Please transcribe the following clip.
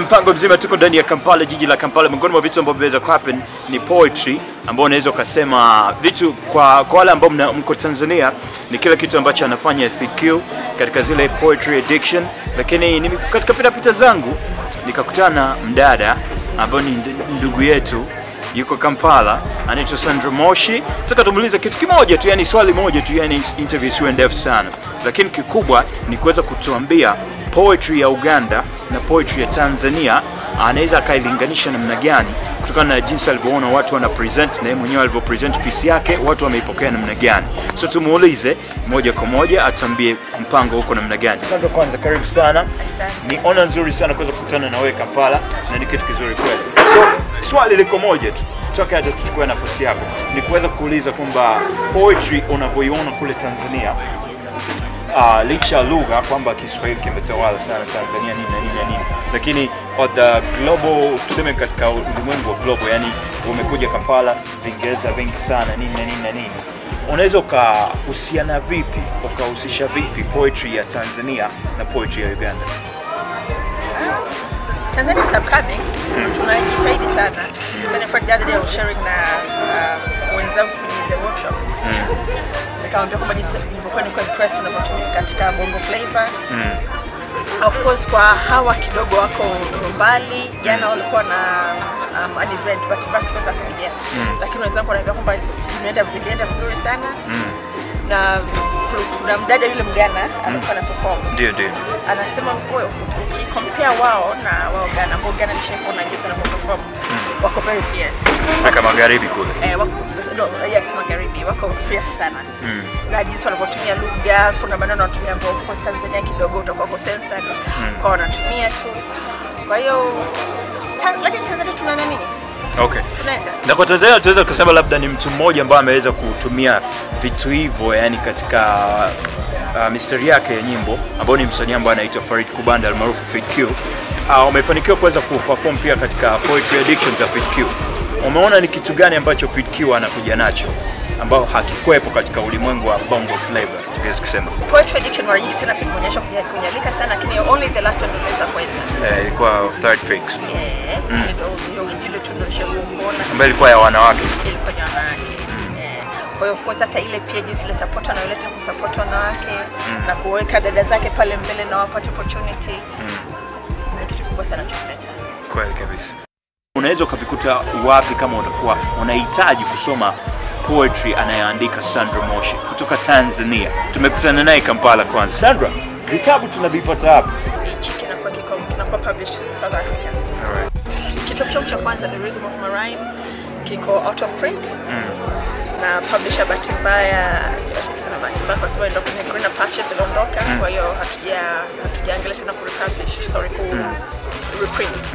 na mpango mzima tuko ndani ya Kampala, jiji la Kampala. Miongoni mwa vitu ambavyo vinaweza kuhappen ni poetry, ambao unaweza ukasema vitu kwa, kwa wale ambao mko Tanzania ni kile kitu ambacho anafanya FQ katika zile poetry addiction, lakini ni katika pita pita zangu nikakutana mdada ambao ni ndugu yetu yuko Kampala, anaitwa Sandra Moshi. Nataka tumuulize kitu kimoja tu, yani swali moja tu, yani interview sio ndefu sana, lakini kikubwa ni kuweza kutuambia poetry ya Uganda na poetry ya Tanzania anaweza akailinganisha namna gani kutokana na jinsi alivyoona watu wana present na yeye mwenyewe alivyo present piece yake, watu wameipokea namna gani. So tumuulize moja kwa moja, atambie mpango huko namna gani. Sasa kwanza karibu sana, ni ona nzuri sana kuweza kukutana na wewe Kampala, na ni kitu kizuri kweli. So swali liko moja tu toka hata tuchukue nafasi yako, ni kuweza kuuliza kwamba poetry unavyoiona kule Tanzania uh, licha ya lugha kwamba Kiswahili kimetawala sana Tanzania nini na nini na nini, lakini on the global, tuseme katika ulimwengu wa global, yani umekuja Kampala, Viingereza vingi sana nini na nini na nini, unaweza ukahusiana vipi ukahusisha vipi poetry ya Tanzania na poetry ya Uganda? Tanzania is upcoming. Tunajitahidi sana. And in fact, the other day I was sharing na uh, wenzangu kwenye the workshop. Nikamwambia kwamba jinsi nilivyokuwa niko impressed inavyotumika katika Bongo Flava. Of course kwa hawa kidogo wako mbali. Jana walikuwa na um, an event but basi kwa kuja. Lakini wenzangu wanaambia kwamba imeenda vilienda vizuri sana. Na kuna mdada yule mgana alikuwa na perform Ndio, ndio. anasema ukikompare wao na wao Ghana ambao Ghana jinsi wanavyoperform wako very fierce. Kama magharibi kule. eh, wako no, yes magharibi. Wako fierce sana. Na jinsi wanavyotumia lugha kuna maneno wanatumia ambao of course Tanzania kidogo utakuwa kwa censored kwa wanatumia tu. Kwa hiyo ta, lakini Tanzania tuna nini Okay. na kwa Tanzania tunaweza kusema labda ni mtu mmoja ambaye ameweza kutumia vitu hivyo yani katika uh, mistari yake ya nyimbo ambao ni msanii ambaye anaitwa Farid Kubanda almaarufu Fid Q. Uh, umefanikiwa kuweza kuperform pia katika Poetry Addiction za Fid Q. Umeona ni kitu gani ambacho Fid Q anakuja nacho ambao hakikuwepo katika ulimwengu wa Bongo Flava tukiweza kusema. poetry addiction nyingi tena kuonyesha kunyalika sana lakini only the last one tunaweza kwenda Eh, ilikuwa third fix eh ndio ambayo ilikuwa ya wanawake. ilikuwa ni wanawake Eh, kwa hiyo of course hata ile pia jinsi ile support anayoleta kusupport wanawake na kuweka dada zake pale mbele na wapate opportunity ni kitu kubwa sana tuleta Kweli kabisa. Unaweza ukavikuta wapi kama utakuwa unahitaji kusoma poetry anayoandika Sandra Moshi kutoka Tanzania? Tumekutana naye Kampala kwanza. Sandra, vitabu tunavipata hapa. hichi kinakuwa kinakuwa published South Africa kitabu changu cha kwanza The Rhythm of Marine kiko out of print. Na publisher bahati mbaya bahati mbaya kwa sababu ndio kwenye Greener Pastures iliondoka kwa hiyo hatuja hatujaangalia tena ku republish sorry ku reprint